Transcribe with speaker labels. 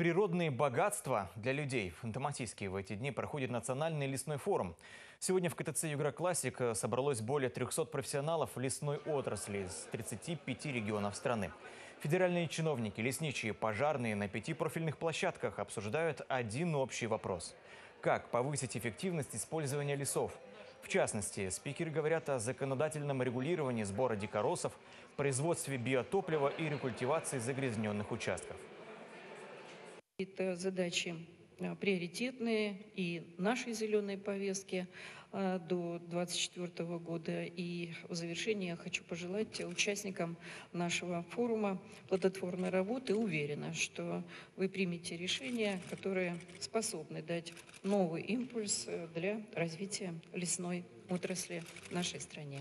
Speaker 1: Природные богатства для людей. В в эти дни проходит национальный лесной форум. Сегодня в КТЦ «Югра Классик» собралось более 300 профессионалов лесной отрасли из 35 регионов страны. Федеральные чиновники, лесничие, пожарные на пяти профильных площадках обсуждают один общий вопрос. Как повысить эффективность использования лесов? В частности, спикеры говорят о законодательном регулировании сбора дикоросов, производстве биотоплива и рекультивации загрязненных участков.
Speaker 2: Это задачи э, приоритетные и нашей зеленой повестки э, до 2024 года. И в завершение я хочу пожелать участникам нашего форума плодотворной работы. Уверена, что вы примете решения, которые способны дать новый импульс э, для развития лесной отрасли в нашей стране.